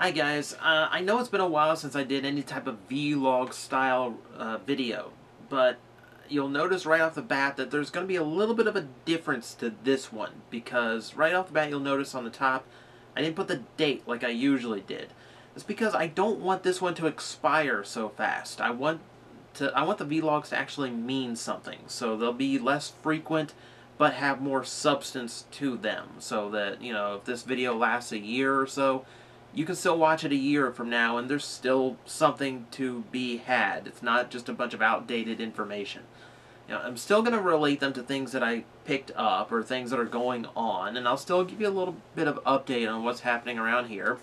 Hi guys, uh, I know it's been a while since I did any type of vlog style uh, video, but you'll notice right off the bat that there's going to be a little bit of a difference to this one, because right off the bat you'll notice on the top, I didn't put the date like I usually did. It's because I don't want this one to expire so fast. I want to I want the vlogs to actually mean something, so they'll be less frequent but have more substance to them, so that, you know, if this video lasts a year or so, you can still watch it a year from now and there's still something to be had. It's not just a bunch of outdated information. You know, I'm still going to relate them to things that I picked up or things that are going on, and I'll still give you a little bit of update on what's happening around here,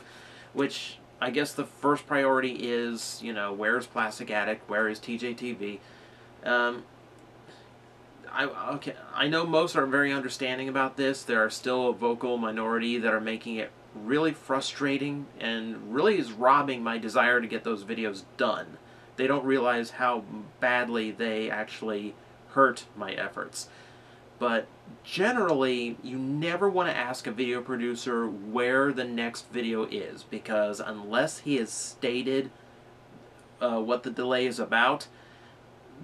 which I guess the first priority is, you know, where's Plastic Addict, where is TJTV? Um, I, okay, I know most are very understanding about this. There are still a vocal minority that are making it really frustrating and really is robbing my desire to get those videos done. They don't realize how badly they actually hurt my efforts. But generally, you never want to ask a video producer where the next video is because unless he has stated uh, what the delay is about,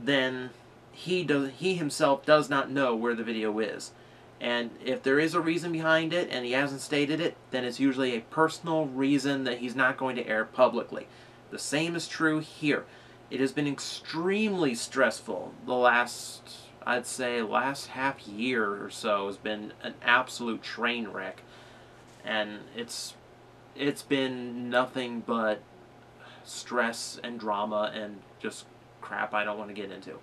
then he does he himself does not know where the video is. And if there is a reason behind it and he hasn't stated it, then it's usually a personal reason that he's not going to air publicly. The same is true here. It has been extremely stressful. The last, I'd say, last half year or so has been an absolute train wreck. And it's it's been nothing but stress and drama and just crap I don't want to get into.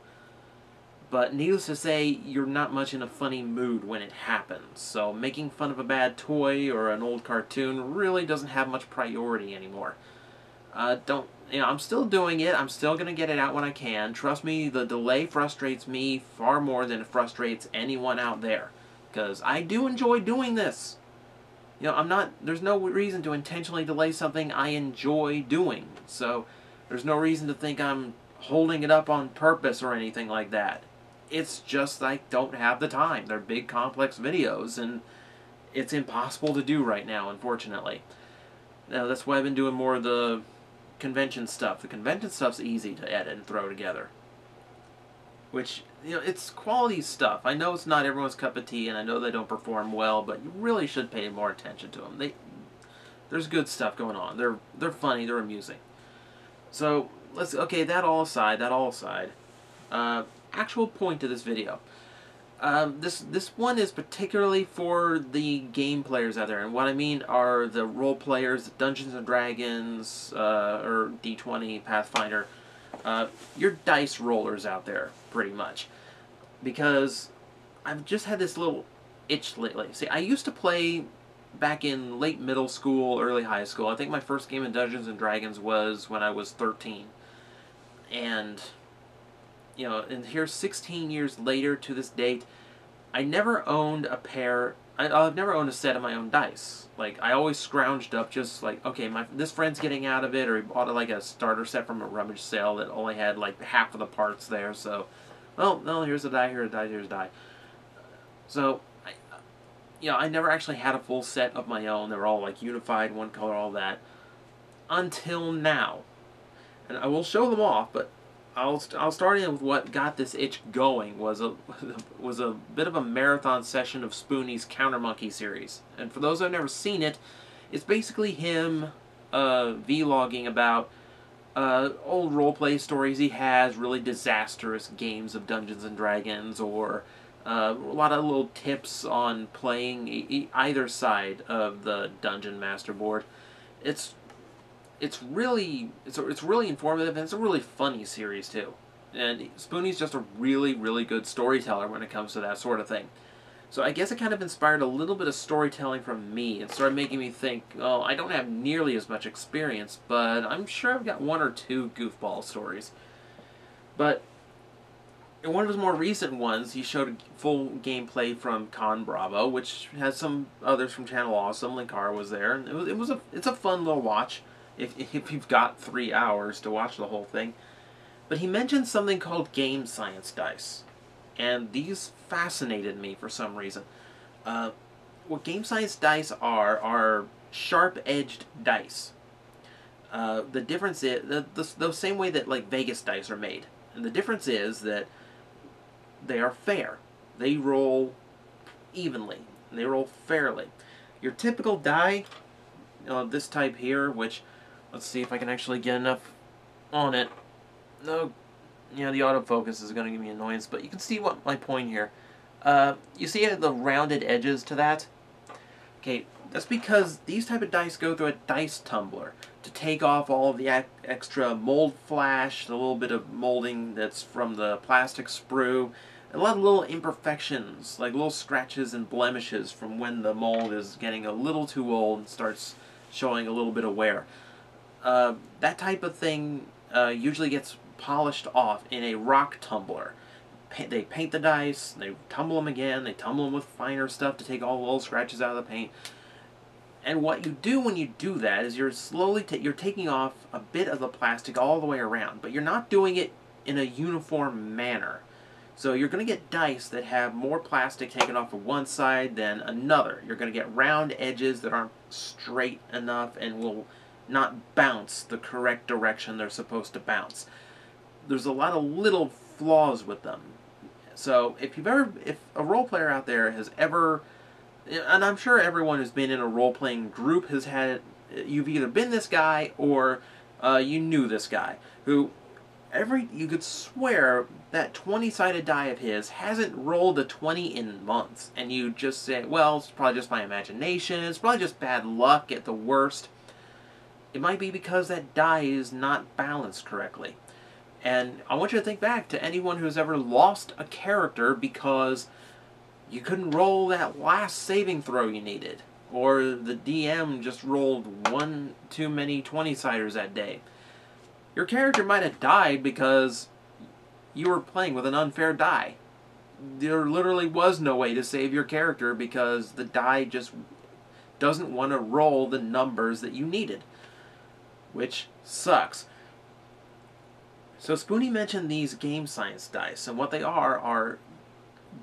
But needless to say, you're not much in a funny mood when it happens, so making fun of a bad toy or an old cartoon really doesn't have much priority anymore. Uh, don't, you know, I'm still doing it, I'm still going to get it out when I can. Trust me, the delay frustrates me far more than it frustrates anyone out there. Because I do enjoy doing this. You know, I'm not, there's no reason to intentionally delay something I enjoy doing. So, there's no reason to think I'm holding it up on purpose or anything like that it's just I don't have the time. They're big, complex videos, and it's impossible to do right now, unfortunately. Now, that's why I've been doing more of the convention stuff. The convention stuff's easy to edit and throw together. Which, you know, it's quality stuff. I know it's not everyone's cup of tea, and I know they don't perform well, but you really should pay more attention to them. They, there's good stuff going on. They're they're funny. They're amusing. So let's okay. That all aside. That all aside. Uh, actual point to this video. Um, this this one is particularly for the game players out there, and what I mean are the role players, Dungeons and Dragons, uh, or D20, Pathfinder, uh, your dice rollers out there, pretty much, because I've just had this little itch lately. See, I used to play back in late middle school, early high school. I think my first game in Dungeons and Dragons was when I was 13, and you know, and here 16 years later to this date, I never owned a pair. I, I've never owned a set of my own dice. Like I always scrounged up just like okay, my this friend's getting out of it, or he bought like a starter set from a rummage sale that only had like half of the parts there. So, well, no, here's a die, here's a die, here's a die. So, I, you know, I never actually had a full set of my own. They were all like unified, one color, all that. Until now, and I will show them off, but I'll, I'll start in with what got this itch going was a was a bit of a marathon session of Spoony's Counter Monkey series. And for those who've never seen it, it's basically him uh, vlogging about uh, old roleplay stories he has, really disastrous games of Dungeons and Dragons, or uh, a lot of little tips on playing e either side of the Dungeon Master board. It's it's really it's a, it's really informative and it's a really funny series too. And Spoony's just a really really good storyteller when it comes to that sort of thing. So I guess it kind of inspired a little bit of storytelling from me and started making me think, oh, I don't have nearly as much experience, but I'm sure I've got one or two goofball stories. But in one of his more recent ones, he showed a full gameplay from ConBravo, which has some others from Channel Awesome. Linkara was there, and it was, it was a it's a fun little watch if, if you've got three hours to watch the whole thing. But he mentioned something called game science dice. And these fascinated me for some reason. Uh, what game science dice are, are sharp-edged dice. Uh, the difference is the, the, the same way that like Vegas dice are made. And the difference is that they are fair. They roll evenly. They roll fairly. Your typical die, uh, this type here, which let's see if I can actually get enough on it. No, yeah, the autofocus is going to give me annoyance, but you can see what my point here. Uh, you see the rounded edges to that? Okay, that's because these type of dice go through a dice tumbler to take off all of the extra mold flash, the little bit of molding that's from the plastic sprue, a lot of little imperfections, like little scratches and blemishes from when the mold is getting a little too old and starts showing a little bit of wear. Uh, that type of thing uh, usually gets polished off in a rock tumbler. Pa they paint the dice, they tumble them again, they tumble them with finer stuff to take all the little scratches out of the paint. And what you do when you do that is you're slowly you're taking off a bit of the plastic all the way around, but you're not doing it in a uniform manner. So you're going to get dice that have more plastic taken off of one side than another. You're going to get round edges that aren't straight enough and will not bounce the correct direction they're supposed to bounce. There's a lot of little flaws with them. So if you've ever, if a role player out there has ever and I'm sure everyone who's been in a role-playing group has had, you've either been this guy or uh, you knew this guy, who every, you could swear that 20-sided die of his hasn't rolled a 20 in months, and you just say, well, it's probably just my imagination, it's probably just bad luck at the worst. It might be because that die is not balanced correctly. And I want you to think back to anyone who's ever lost a character because you couldn't roll that last saving throw you needed. Or the DM just rolled one too many 20-siders that day. Your character might have died because you were playing with an unfair die. There literally was no way to save your character because the die just doesn't want to roll the numbers that you needed. Which sucks. So Spoony mentioned these game science dice, and what they are are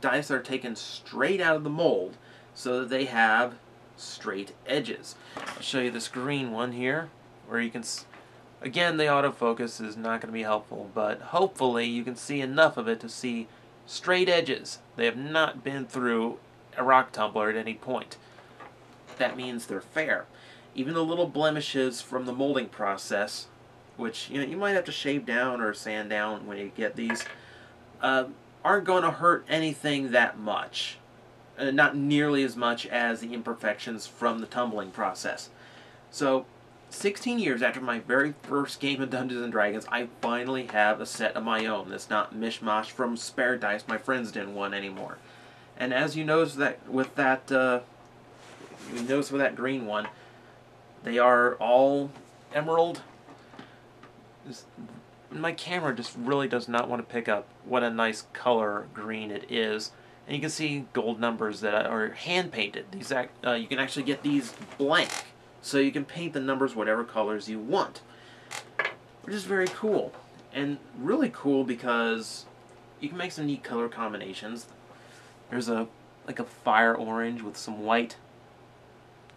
dice that are taken straight out of the mold so that they have straight edges. I'll show you this green one here where you can, again the autofocus is not going to be helpful, but hopefully you can see enough of it to see straight edges. They have not been through a rock tumbler at any point. That means they're fair. Even the little blemishes from the molding process, which you know you might have to shave down or sand down when you get these, uh, aren't going to hurt anything that much. Uh, not nearly as much as the imperfections from the tumbling process. So, 16 years after my very first game of Dungeons and Dragons, I finally have a set of my own that's not mishmash from spare dice my friends didn't want anymore. And as you notice that with that, uh, you notice with that green one, they are all emerald my camera just really does not want to pick up what a nice color green it is. And you can see gold numbers that are hand painted. These uh, you can actually get these blank, so you can paint the numbers whatever colors you want, which is very cool and really cool because you can make some neat color combinations. There's a like a fire orange with some white.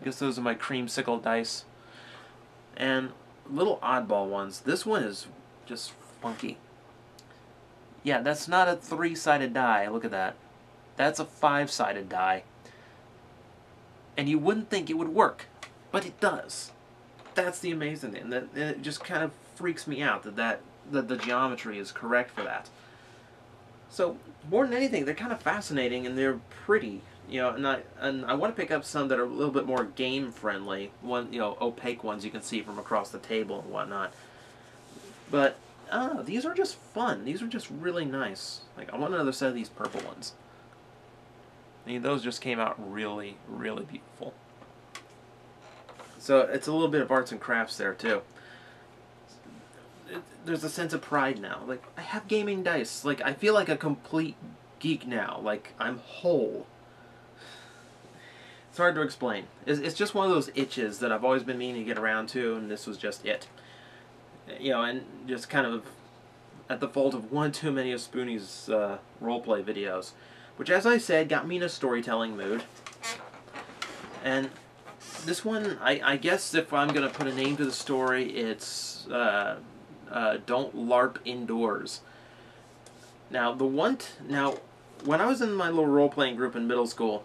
Guess those are my creamsicle dice. And little oddball ones. This one is just funky. Yeah, that's not a three-sided die. Look at that. That's a five-sided die. And you wouldn't think it would work, but it does. That's the amazing thing. That it just kind of freaks me out that that that the geometry is correct for that. So more than anything, they're kind of fascinating and they're pretty. You know, and I and I want to pick up some that are a little bit more game friendly. One, you know, opaque ones you can see from across the table and whatnot. But, ah, these are just fun. These are just really nice. Like, I want another set of these purple ones. I mean, those just came out really, really beautiful. So, it's a little bit of arts and crafts there, too. There's a sense of pride now. Like, I have gaming dice. Like, I feel like a complete geek now. Like, I'm whole. Hard to explain. It's, it's just one of those itches that I've always been meaning to get around to, and this was just it you know, and just kind of at the fault of one too many of Spoony's uh, roleplay videos, which, as I said, got me in a storytelling mood. And this one, I, I guess if I'm going to put a name to the story, it's uh, uh, Don't LARP Indoors. Now, the one, now, when I was in my little role-playing group in middle school,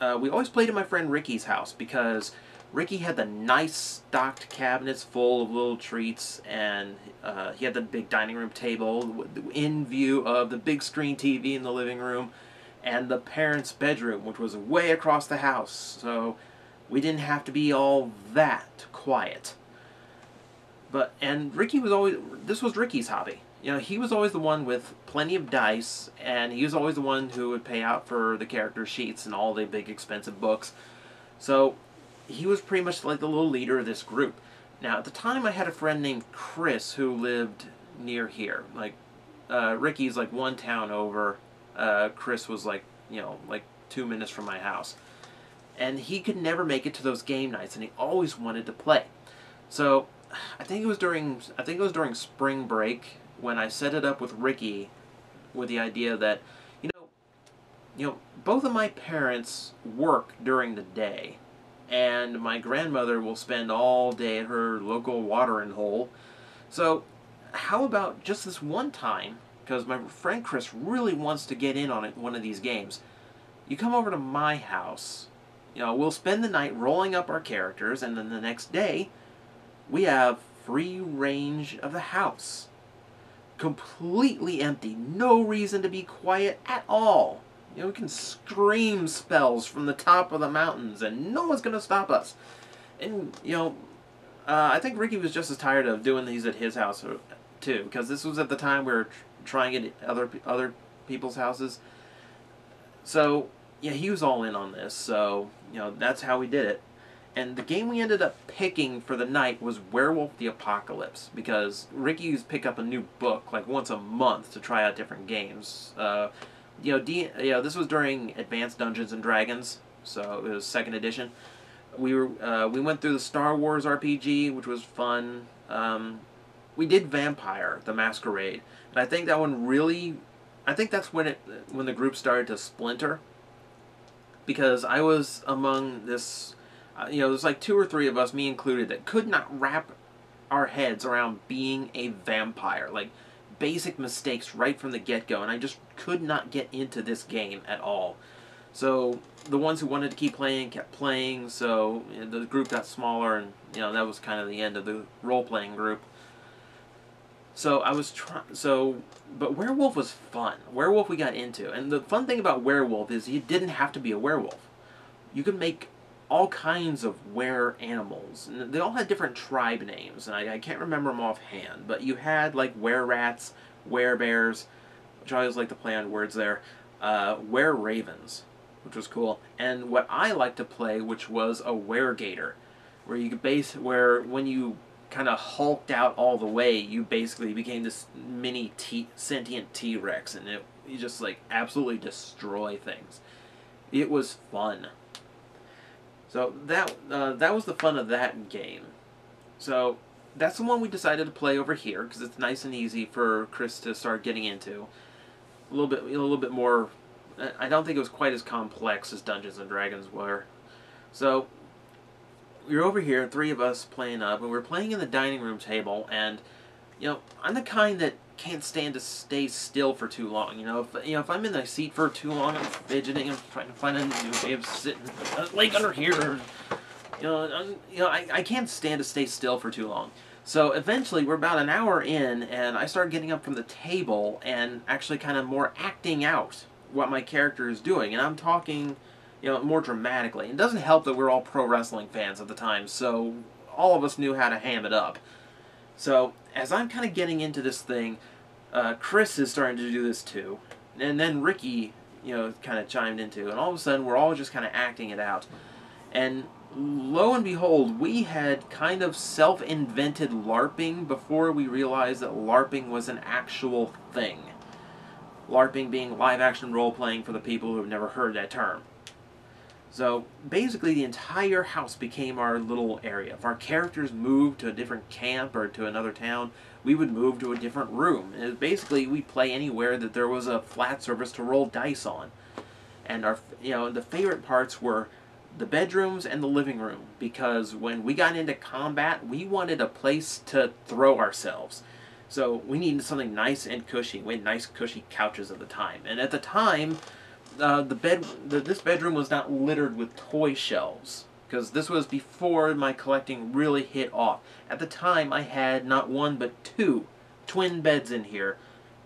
uh, we always played at my friend Ricky's house because Ricky had the nice stocked cabinets full of little treats, and uh, he had the big dining room table in view of the big screen TV in the living room, and the parents' bedroom, which was way across the house. So we didn't have to be all that quiet. But and Ricky was always this was Ricky's hobby. You know, he was always the one with plenty of dice, and he was always the one who would pay out for the character sheets and all the big expensive books. So he was pretty much like the little leader of this group. Now, at the time, I had a friend named Chris who lived near here. Like, uh, Ricky's like one town over. Uh, Chris was like, you know, like two minutes from my house. And he could never make it to those game nights, and he always wanted to play. So, I think it was during I think it was during spring break when I set it up with Ricky, with the idea that, you know, you know, both of my parents work during the day and my grandmother will spend all day at her local watering hole. So, how about just this one time? Because my friend Chris really wants to get in on it, one of these games. You come over to my house. You know, we'll spend the night rolling up our characters, and then the next day, we have free range of the house. Completely empty. No reason to be quiet at all. You know, we can scream spells from the top of the mountains, and no one's going to stop us. And, you know, uh, I think Ricky was just as tired of doing these at his house, uh, too, because this was at the time we were trying it at other, other people's houses. So, yeah, he was all in on this, so, you know, that's how we did it. And the game we ended up picking for the night was Werewolf the Apocalypse, because Ricky used to pick up a new book, like, once a month to try out different games. Uh, you know, D, you know, this was during Advanced Dungeons and Dragons, so it was second edition. We were uh, we went through the Star Wars RPG, which was fun. Um, we did Vampire: The Masquerade, and I think that one really, I think that's when it when the group started to splinter. Because I was among this, uh, you know, there's like two or three of us, me included, that could not wrap our heads around being a vampire. Like basic mistakes right from the get-go, and I just could not get into this game at all. So the ones who wanted to keep playing kept playing, so you know, the group got smaller, and you know that was kind of the end of the role-playing group. So I was trying. So, but werewolf was fun. Werewolf we got into, and the fun thing about werewolf is you didn't have to be a werewolf. You could make all kinds of were animals. And they all had different tribe names, and I, I can't remember them offhand. But you had like were rats, were bears, which I always like to play on words there, uh, were ravens, which was cool, and what I like to play, which was a were gator, where you could base where when you kind of hulked out all the way, you basically became this mini T sentient T Rex, and it you just like absolutely destroy things. It was fun. So that uh, that was the fun of that game. So that's the one we decided to play over here because it's nice and easy for Chris to start getting into. A little bit, a little bit more. I don't think it was quite as complex as Dungeons and Dragons were. So we are over here, three of us playing up, and we are playing in the dining room table. And you know, I'm the kind that can't stand to stay still for too long. You know, if you know if I'm in the seat for too long, I'm fidgeting. I'm trying to find a new way of sitting, like under here. You know, I'm, you know, I, I can't stand to stay still for too long. So eventually, we're about an hour in, and I start getting up from the table and actually kind of more acting out what my character is doing, and I'm talking, you know, more dramatically. It doesn't help that we're all pro wrestling fans at the time, so all of us knew how to ham it up. So as I'm kind of getting into this thing, uh, Chris is starting to do this too, and then Ricky, you know, kind of chimed into, and all of a sudden we're all just kind of acting it out, and lo and behold, we had kind of self-invented LARPing before we realized that LARPing was an actual thing. LARPing being live-action role-playing for the people who have never heard that term. So basically the entire house became our little area. If our characters moved to a different camp or to another town, we would move to a different room. And basically we play anywhere that there was a flat surface to roll dice on. And our, you know, the favorite parts were the bedrooms and the living room because when we got into combat, we wanted a place to throw ourselves. So we needed something nice and cushy. We had nice cushy couches at the time, and at the time, uh, the bed the, this bedroom was not littered with toy shelves because this was before my collecting really hit off. At the time, I had not one but two twin beds in here.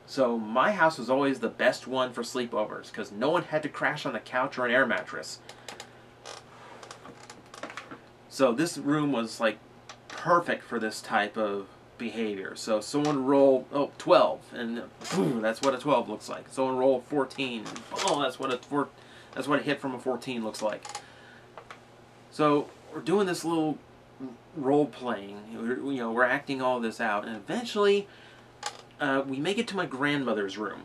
So my house was always the best one for sleepovers because no one had to crash on the couch or an air mattress. So this room was like perfect for this type of behavior. So someone roll oh 12 and boom, that's what a 12 looks like. Someone roll 14. Oh, that's what a four that's what a hit from a 14 looks like. So we're doing this little role playing. You know, we're acting all this out, and eventually uh, we make it to my grandmother's room.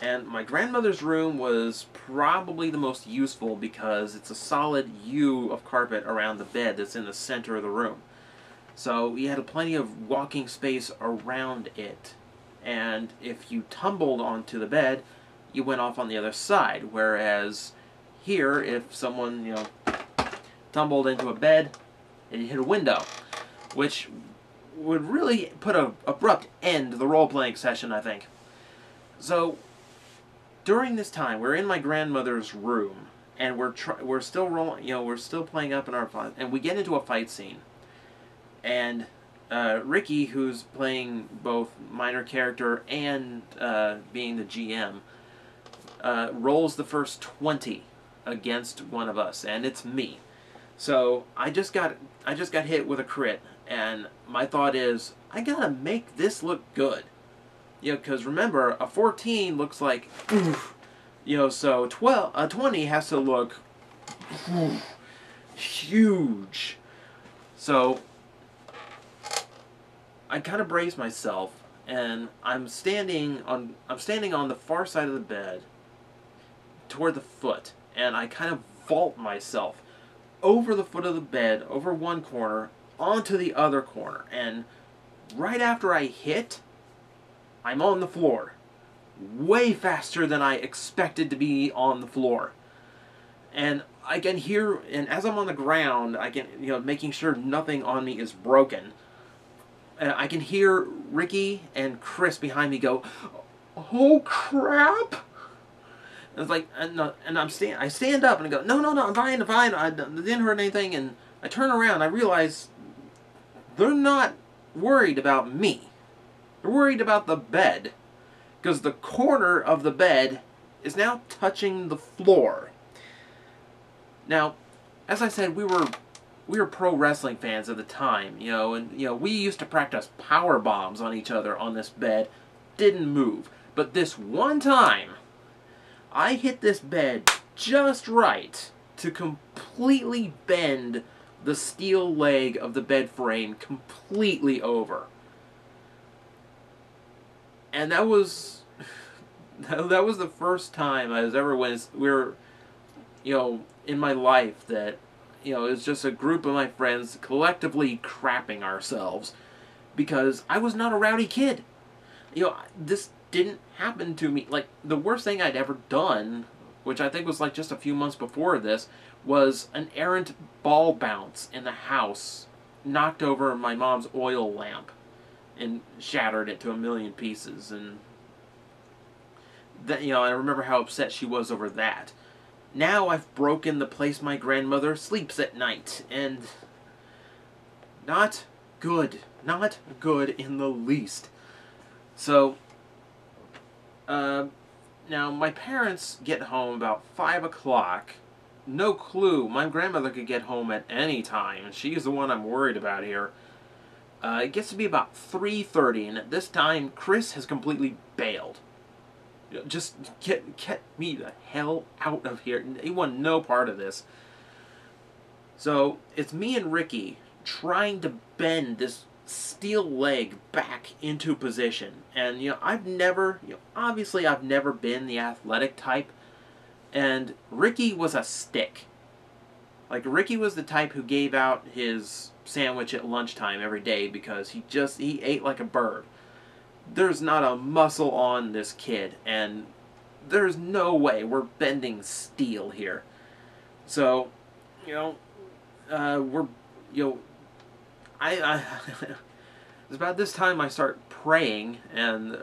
And my grandmother's room was probably the most useful because it's a solid U of carpet around the bed that's in the center of the room. So you had plenty of walking space around it. And if you tumbled onto the bed, you went off on the other side. Whereas here, if someone, you know, tumbled into a bed and hit a window, which would really put a abrupt end to the role-playing session, I think. So during this time, we're in my grandmother's room, and we're we're still rolling, you know, we're still playing up in our fight, and we get into a fight scene, and uh, Ricky, who's playing both minor character and uh, being the GM, uh, rolls the first twenty against one of us, and it's me. So I just got I just got hit with a crit, and my thought is I gotta make this look good. You know, because remember, a 14 looks like, oof, you know, so 12, a 20 has to look oof, huge. So I kind of brace myself, and I'm standing on I'm standing on the far side of the bed, toward the foot, and I kind of vault myself over the foot of the bed, over one corner, onto the other corner. And right after I hit, I'm on the floor. Way faster than I expected to be on the floor. And I can hear, and as I'm on the ground, I can, you know, making sure nothing on me is broken. And I can hear Ricky and Chris behind me go, "Oh crap!" And it's like, and, and I'm stand, I stand up and I go, "No, no, no, I'm fine, I'm fine. I didn't hurt anything." And I turn around, I realize they're not worried about me. They're worried about the bed. Because the corner of the bed is now touching the floor. Now, as I said, we were we were pro wrestling fans at the time, you know, and you know, we used to practice power bombs on each other on this bed. Didn't move. But this one time, I hit this bed just right to completely bend the steel leg of the bed frame completely over. And that was that was the first time I was ever when we were you know in my life that you know it was just a group of my friends collectively crapping ourselves because I was not a rowdy kid. You know, this didn't happen to me. Like the worst thing I'd ever done, which I think was like just a few months before this, was an errant ball bounce in the house knocked over my mom's oil lamp and shattered it to a million pieces and that you know I remember how upset she was over that. Now I've broken the place my grandmother sleeps at night and not good. Not good in the least. So uh, now my parents get home about five o'clock no clue. My grandmother could get home at any time, and she's the one I'm worried about here. Uh, it gets to be about 3.30, and at this time, Chris has completely bailed. Just get, get me the hell out of here. He want no part of this. So, it's me and Ricky trying to bend this steel leg back into position. And, you know, I've never, you know, obviously I've never been the athletic type, and Ricky was a stick. Like, Ricky was the type who gave out his sandwich at lunchtime every day because he just, he ate like a bird. There's not a muscle on this kid, and there's no way we're bending steel here. So, you know, uh, we're, you know, I, I it's about this time I start praying, and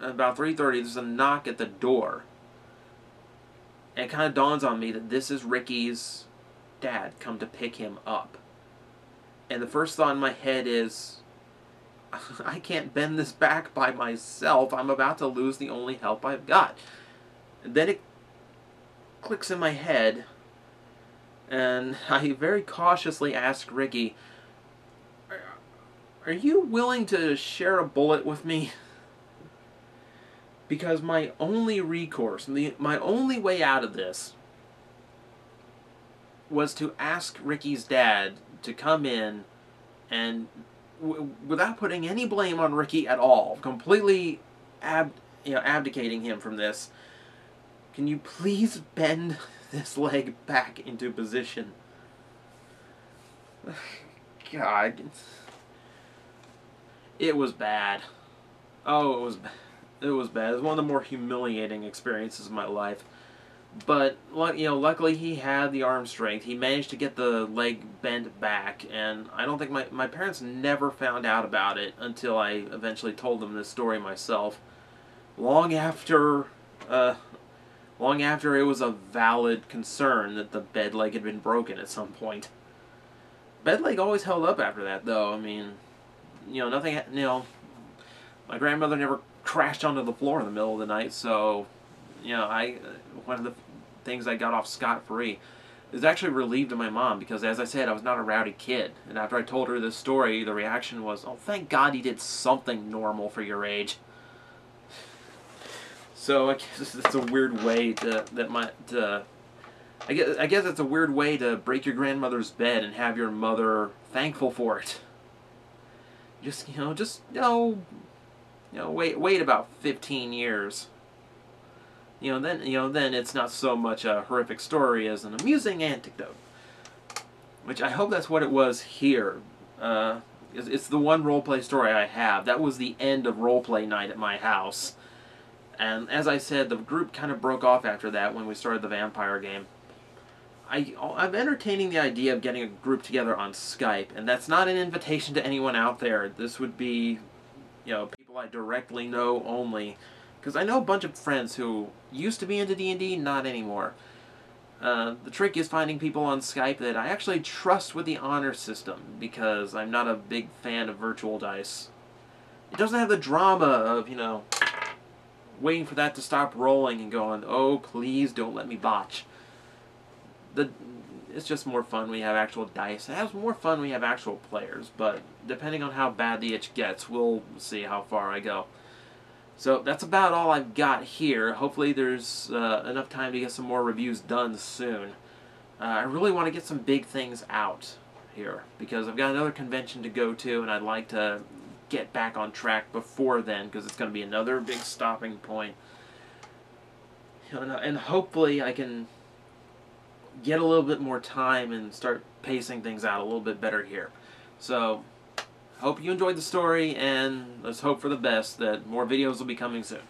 about 3.30, there's a knock at the door. And it kind of dawns on me that this is Ricky's dad come to pick him up. And the first thought in my head is, I can't bend this back by myself. I'm about to lose the only help I've got. And then it clicks in my head, and I very cautiously ask Ricky, Are you willing to share a bullet with me? Because my only recourse, my only way out of this, was to ask Ricky's dad to come in and without putting any blame on Ricky at all, completely ab you know, abdicating him from this, can you please bend this leg back into position? God. It was bad. Oh, it was it was bad. It was one of the more humiliating experiences of my life. But you know, luckily he had the arm strength. He managed to get the leg bent back, and I don't think my my parents never found out about it until I eventually told them this story myself. Long after, uh, long after it was a valid concern that the bed leg had been broken at some point. Bed leg always held up after that, though. I mean, you know, nothing. You know, my grandmother never crashed onto the floor in the middle of the night, so you know, I uh, one of the things I got off scot free is actually relieved to my mom because, as I said, I was not a rowdy kid. And after I told her this story, the reaction was, "Oh, thank God he did something normal for your age." So I guess it's a weird way to that my to. I guess I guess it's a weird way to break your grandmother's bed and have your mother thankful for it. Just you know, just you know, you know, wait wait about fifteen years you know, then you know, then it's not so much a horrific story as an amusing anecdote. Which I hope that's what it was here. Uh, it's, it's the one roleplay story I have. That was the end of roleplay night at my house. And as I said, the group kind of broke off after that when we started the vampire game. I, I'm entertaining the idea of getting a group together on Skype, and that's not an invitation to anyone out there. This would be, you know, people I directly know only. Because I know a bunch of friends who used to be into D&D, not anymore. Uh, the trick is finding people on Skype that I actually trust with the honor system, because I'm not a big fan of virtual dice. It doesn't have the drama of, you know, waiting for that to stop rolling and going, oh, please don't let me botch. The, it's just more fun you have actual dice. It has more fun you have actual players, but depending on how bad the itch gets, we'll see how far I go. So that's about all I've got here. Hopefully there's uh, enough time to get some more reviews done soon. Uh, I really want to get some big things out here because I've got another convention to go to and I'd like to get back on track before then because it's going to be another big stopping point. And hopefully I can get a little bit more time and start pacing things out a little bit better here. So hope you enjoyed the story, and let's hope for the best that more videos will be coming soon.